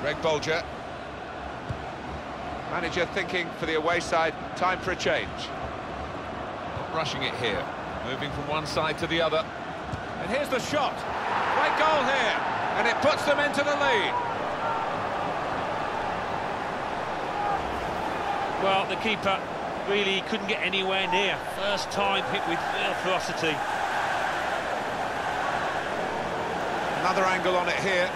Greg Bolger. Manager thinking for the away side, time for a change. Not rushing it here, moving from one side to the other. And here's the shot. Great goal here, and it puts them into the lead. Well, the keeper really couldn't get anywhere near. First time hit with real ferocity. Another angle on it here.